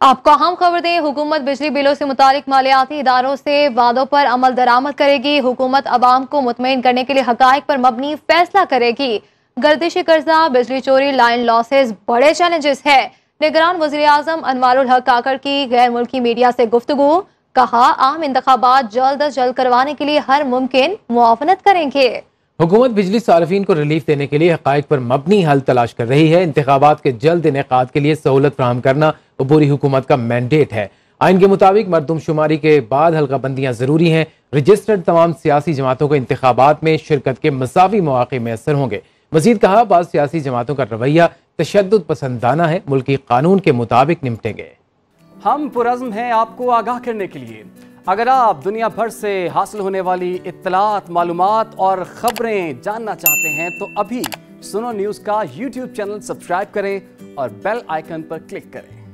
आपको अहम खबर दें? हुकूमत बिजली बिलों से मुतालिक मालियाती इदारों से वादों पर अमल दरामद करेगी। हुकूमत आवाम को मुतमिन करने के लिए हकाइक पर मबनी फैसला करेगी। गर्दिशी कर्जा बिजली चोरी, लाइन लॉसेज बड़े चैलेंजेस है। निगरान वजी अजम अनवारुल हक काकर की गैर मुल्की मीडिया से गुफ्तगु। कहा, आम इंतबात जल्द अज जल्द करवाने के लिए हर मुमकिन मुआवनत करेंगे। हुकूमत बिजली सार्फिन को रिलीफ देने के लिए हक पर मबनी हल तलाश कर रही है। इंतबात के जल्द इनका के लिए सहूलत फ्राहम करना अबूरी हुकूमत का मैंडेट है। आइन के मुताबिक मरदमशुमारी के बाद हल्का बंदियाँ ज़रूरी हैं। रजिस्टर्ड तमाम सियासी जमातों को इंतबात में शिरकत के मसावी मौके मैसर होंगे। मजीद कहा, बाद सियासी जमातों का रवैया तशद पसंदाना है। मुल्की कानून के मुताबिक निपटेंगे। हम पुरज़म हैं आपको आगाह करने के लिए। अगर आप दुनिया भर से हासिल होने वाली इतलात मालूम और ख़बरें जानना चाहते हैं तो अभी सुनो न्यूज़ का यूट्यूब चैनल सब्सक्राइब करें और बेल आइकन पर क्लिक करें।